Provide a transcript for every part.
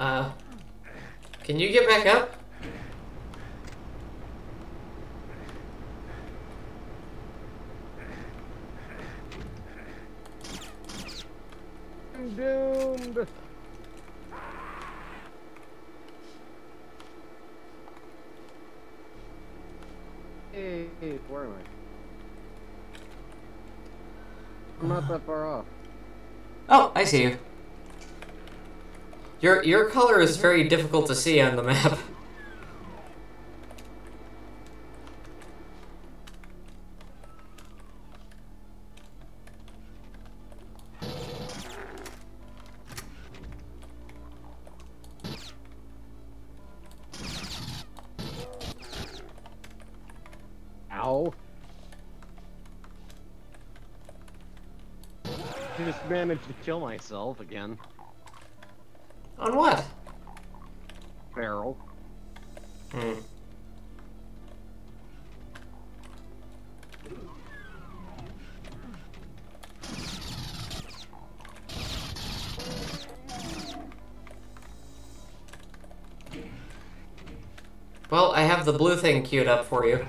Uh, can you get back up? I'm doomed. Hey, hey, where am I? I'm not that far off. Oh, I see you. Your your color is very difficult to see on the map. Ow. I just managed to kill myself again. On what? Barrel. Hmm. Well, I have the blue thing queued up for you.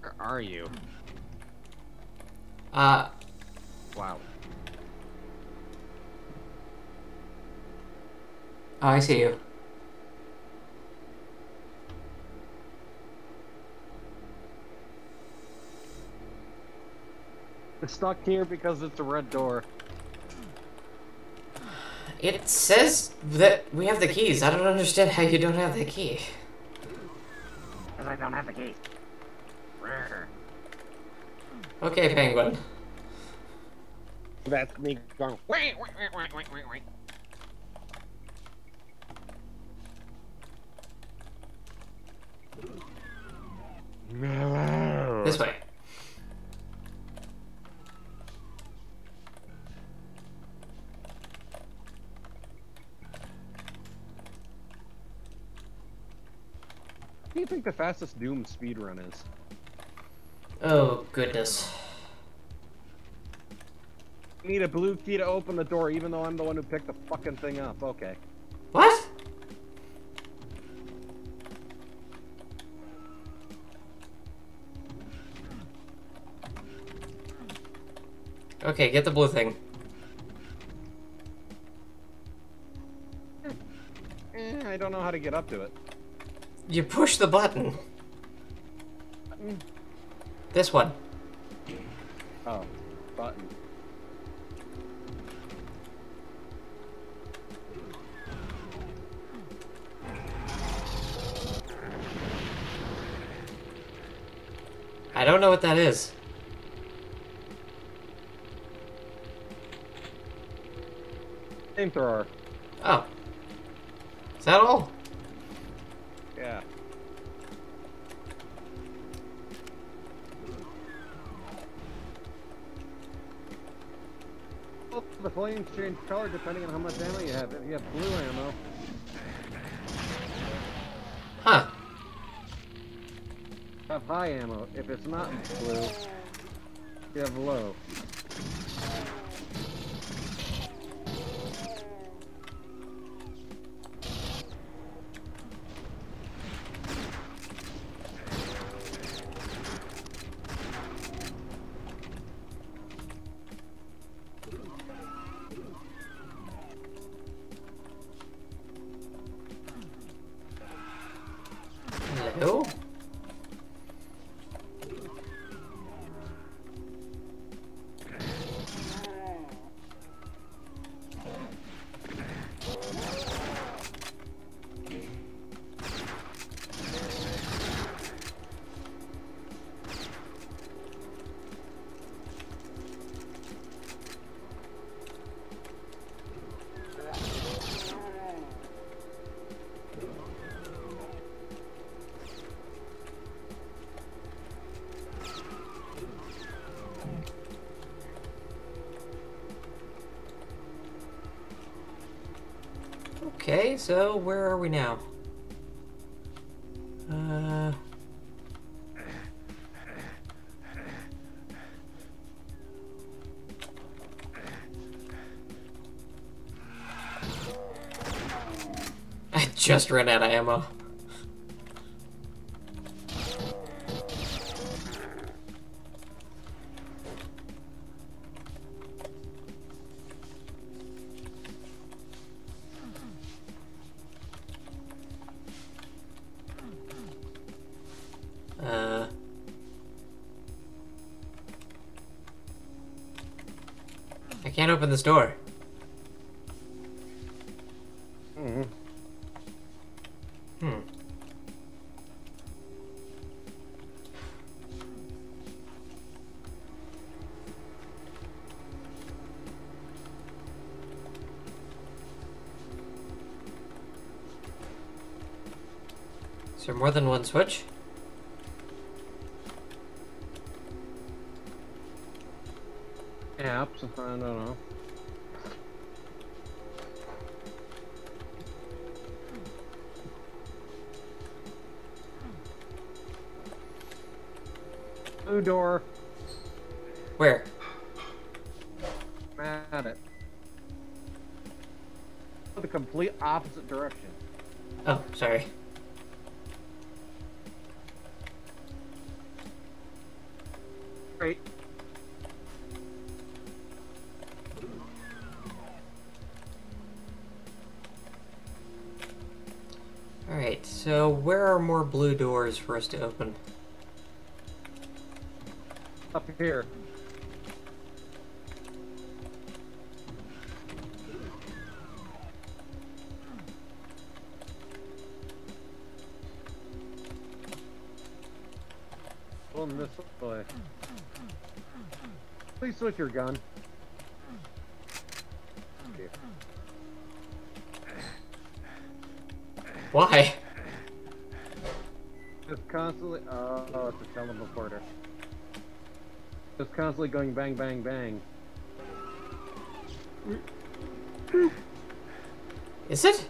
Where are you? Uh, Wow. oh, I see you. It's stuck here because it's a red door. It says that we have the keys. I don't understand how you don't have the key. Because I don't have the key. Okay, Penguin. That's me going. Wait, wait, wait, wait, wait, wait, wait. This way. What do you think the fastest Doom speedrun is? Oh, goodness. Need a blue key to open the door, even though I'm the one who picked the fucking thing up. Okay. What? Okay, get the blue thing. Eh, I don't know how to get up to it. You push the button. This one. Oh, button. Don't know what that is. Flamethrower. Oh. Is that all? Yeah. The flames change color depending on how much ammo you have. If you have blue ammo, Huh. you have high ammo. If it's not blue, you have low. Okay, so where are we now? Uh... I just ran out of ammo. Can't open this door. hmm Hmm. Is there more than one switch? I don't know. Blue door. Where? At it. The complete opposite direction. Oh, sorry. Great. So where are more blue doors for us to open? Up here. Going this way. Please switch your gun. Why? Just constantly. Oh, oh, it's a teleporter. Just constantly going bang, bang, bang. Is it?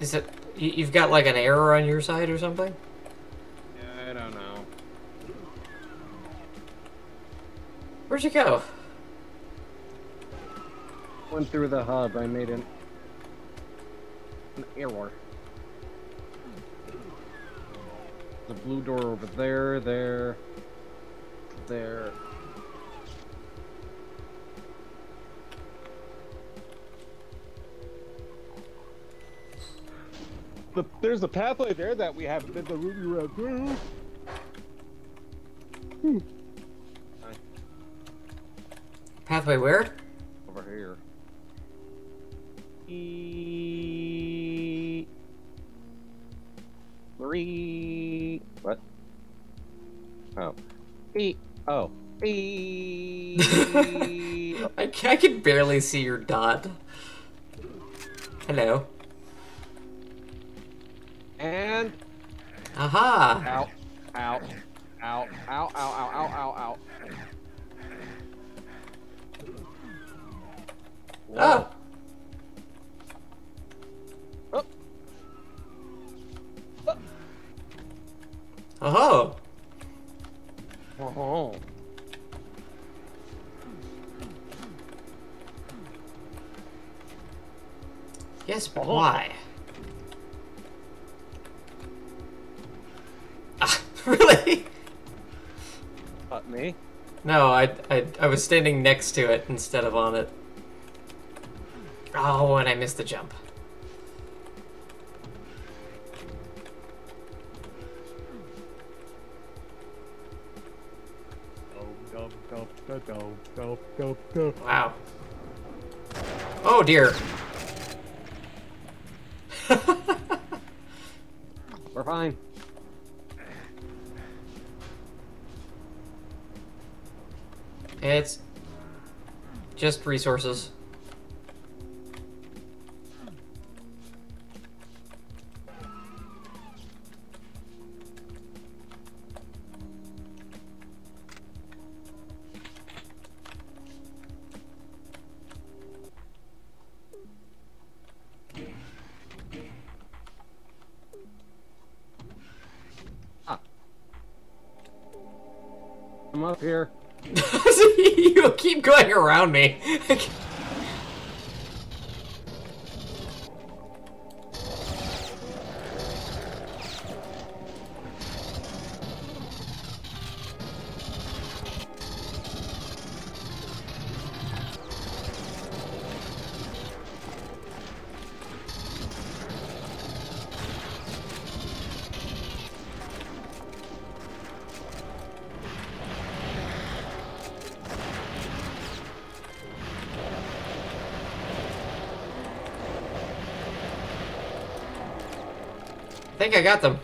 Is it? You, you've got like an error on your side or something? Yeah, I don't know. Where'd you go? Went through the hub. I made an an error. The blue door over there, there, there. The, there's a pathway there that we haven't been the Ruby Road through. Pathway where? Over here. E... Three... What? Oh. E... Oh. E... I, ca- I can barely see your dot. Hello. And Aha! out, out, out, out, out, out, out, out, out. Oh. Oh! Oh. Yes, uh-huh. but why? Ah, really? Not me? No, I, I I was standing next to it instead of on it. Oh, and I missed the jump. Go, go, go, go, go, go, go. Wow. Oh dear. We're fine. it's just resources. I'm up here. you keep going around me. think I got them.